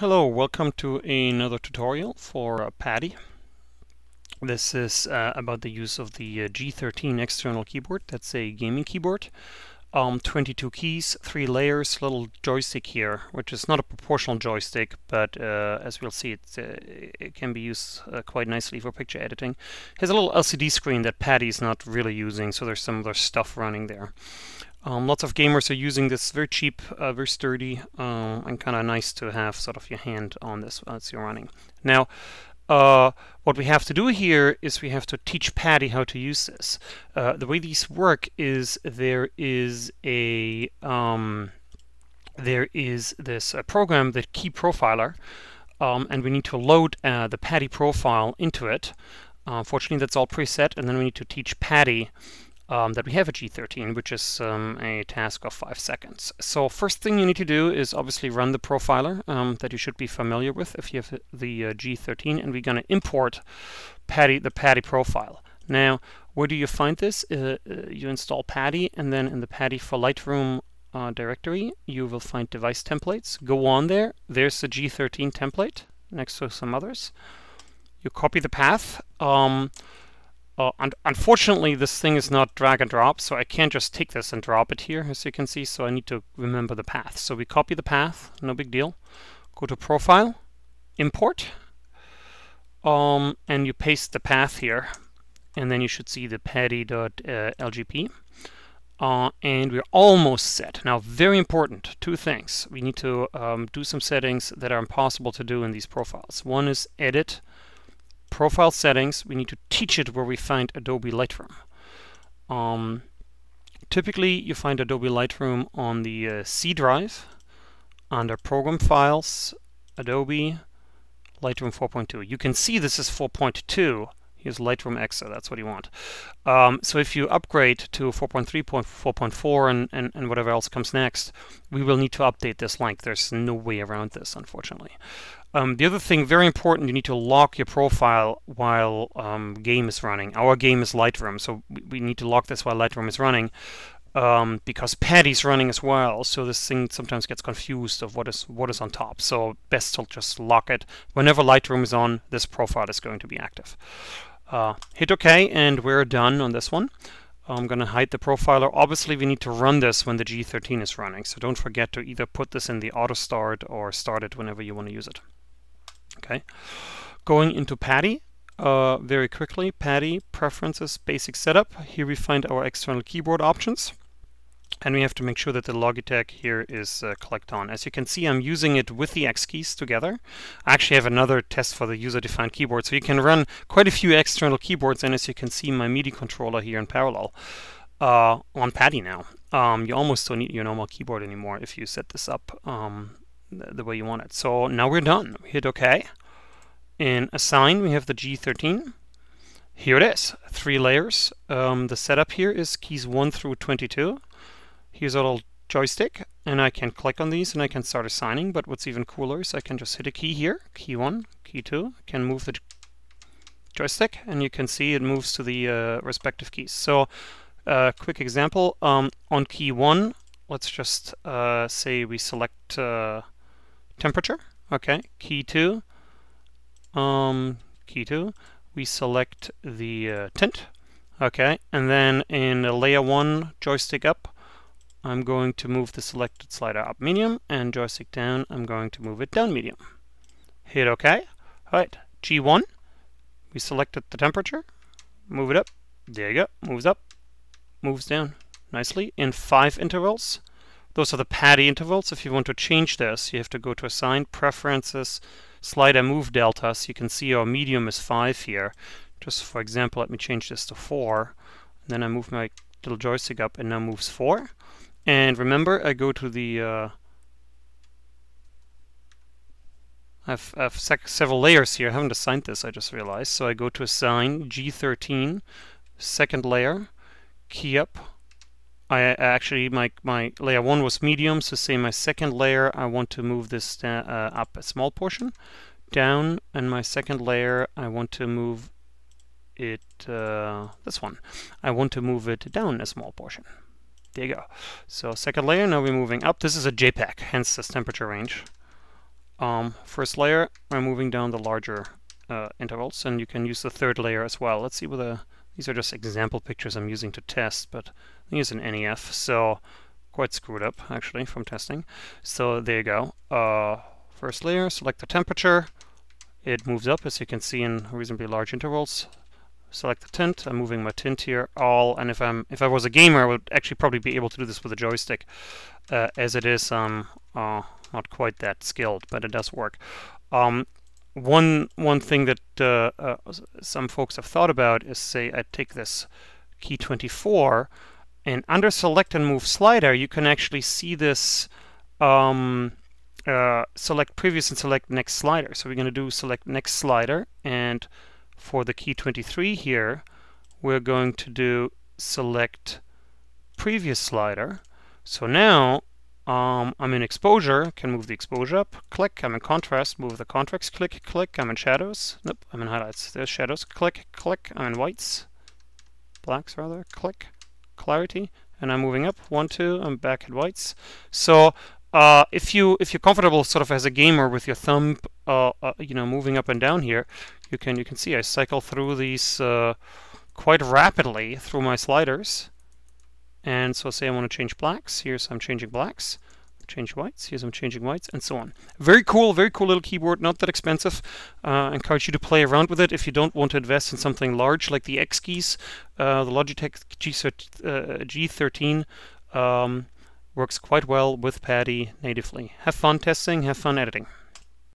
Hello, welcome to another tutorial for uh, Paddy. This is uh, about the use of the uh, G13 external keyboard. That's a gaming keyboard. Um, 22 keys, three layers, little joystick here, which is not a proportional joystick, but uh, as we'll see, uh, it can be used uh, quite nicely for picture editing. It has a little LCD screen that Paddy is not really using, so there's some other stuff running there. Um, lots of gamers are using this. Very cheap, uh, very sturdy, uh, and kind of nice to have sort of your hand on this as you're running. Now, uh, what we have to do here is we have to teach Paddy how to use this. Uh, the way these work is there is a um, there is this uh, program, the Key Profiler, um, and we need to load uh, the Paddy profile into it. Unfortunately, that's all preset, and then we need to teach Paddy um, that we have a G13, which is um, a task of five seconds. So first thing you need to do is obviously run the profiler um, that you should be familiar with if you have the uh, G13, and we're going to import Paddy, the Paddy profile. Now, where do you find this? Uh, uh, you install Paddy, and then in the Paddy for Lightroom uh, directory, you will find device templates. Go on there. There's the G13 template next to some others. You copy the path. Um, uh, un unfortunately, this thing is not drag and drop, so I can't just take this and drop it here, as you can see, so I need to remember the path. So we copy the path, no big deal. Go to Profile, Import, um, and you paste the path here, and then you should see the padi.lgp. Uh, and we're almost set. Now, very important, two things. We need to um, do some settings that are impossible to do in these profiles. One is edit profile settings, we need to teach it where we find Adobe Lightroom. Um, typically, you find Adobe Lightroom on the uh, C drive, under Program Files, Adobe, Lightroom 4.2. You can see this is 4.2. Here's Lightroom Extra, that's what you want. Um, so if you upgrade to 4.3, 4.4, and, and, and whatever else comes next, we will need to update this link. There's no way around this, unfortunately. Um, the other thing, very important, you need to lock your profile while um, game is running. Our game is Lightroom, so we, we need to lock this while Lightroom is running um, because Paddy's running as well. So this thing sometimes gets confused of what is what is on top. So best to just lock it. Whenever Lightroom is on, this profile is going to be active. Uh, hit OK, and we're done on this one. I'm going to hide the profiler. Obviously, we need to run this when the G13 is running, so don't forget to either put this in the auto start or start it whenever you want to use it. Okay, going into Paddy uh, very quickly. Paddy preferences basic setup. Here we find our external keyboard options. And we have to make sure that the Logitech here is uh, clicked on. As you can see, I'm using it with the X keys together. I actually have another test for the user-defined keyboard. So you can run quite a few external keyboards. And as you can see, my MIDI controller here in parallel uh, on Paddy now. Um, you almost don't need your normal keyboard anymore if you set this up um, the way you want it. So now we're done. We hit OK. In Assign, we have the G13. Here it is, three layers. Um, the setup here is keys 1 through 22. Here's a little joystick, and I can click on these and I can start assigning, but what's even cooler is I can just hit a key here, key 1, key 2, I can move the joystick, and you can see it moves to the uh, respective keys. So, uh, quick example, um, on key 1, let's just uh, say we select uh, temperature. Okay, key two. Um, key two. We select the uh, tint. Okay, and then in layer one joystick up, I'm going to move the selected slider up medium, and joystick down, I'm going to move it down medium. Hit OK. All right, G1. We selected the temperature. Move it up. There you go. Moves up. Moves down nicely in five intervals. Those are the Paddy intervals. If you want to change this, you have to go to Assign, Preferences, Slider Move Delta. So you can see our medium is 5 here. Just for example, let me change this to 4. And then I move my little joystick up and now moves 4. And remember, I go to the... Uh, I have, I have several layers here. I haven't assigned this, I just realized. So I go to Assign, G13, second layer, key up, I actually my my layer one was medium, so say my second layer I want to move this uh, up a small portion, down, and my second layer I want to move it uh, this one. I want to move it down a small portion. There you go. So second layer, now we're moving up. This is a JPEG, hence this temperature range. Um, first layer, I'm moving down the larger uh, intervals, and you can use the third layer as well. Let's see whether these are just example pictures I'm using to test, but I think it's an NEF, so quite screwed up actually from testing. So there you go. Uh, first layer, select the temperature. It moves up as you can see in reasonably large intervals. Select the tint. I'm moving my tint here all, and if I'm if I was a gamer, I would actually probably be able to do this with a joystick. Uh, as it is, um, uh, not quite that skilled, but it does work. Um, one one thing that uh, uh, some folks have thought about is say I take this key 24 and under select and move slider you can actually see this um, uh, select previous and select next slider so we're going to do select next slider and for the key 23 here we're going to do select previous slider so now um, I'm in exposure, can move the exposure up, click, I'm in contrast, move the contrast, click, click, I'm in shadows, nope, I'm in highlights, there's shadows, click, click, I'm in whites, blacks rather, click, clarity, and I'm moving up, one, two, I'm back at whites. So uh, if you if you're comfortable sort of as a gamer with your thumb, uh, uh, you know, moving up and down here, you can you can see I cycle through these uh, quite rapidly through my sliders. And so say I want to change blacks. Here's I'm changing blacks. Change whites. Here's I'm changing whites, and so on. Very cool, very cool little keyboard. Not that expensive. Uh, I encourage you to play around with it if you don't want to invest in something large like the X keys. Uh, the Logitech G13 uh, um, works quite well with Paddy natively. Have fun testing. Have fun editing.